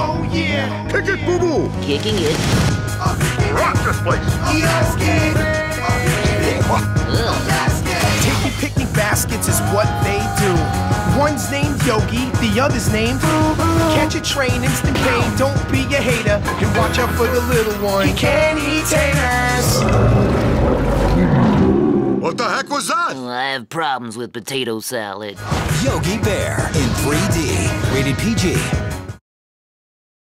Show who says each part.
Speaker 1: Oh yeah.
Speaker 2: Kick it, boo boo.
Speaker 3: Kicking it.
Speaker 2: Rock this place.
Speaker 1: Taking picnic baskets is what they do. One's named Yogi, the other's named Catch a train, instant pain. Don't be a hater and watch out for the little one. He can't eat taters.
Speaker 2: What the heck was that?
Speaker 3: I have problems with potato salad.
Speaker 4: Yogi Bear in 3D. Rated PG.